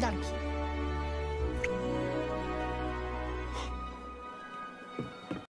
Danke.